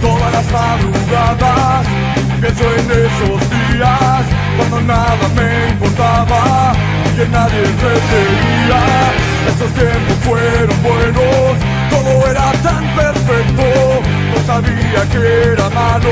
Todas las madrugadas pienso en esos días cuando nada me importaba que nadie me quería. Esos tiempos sabía que era malo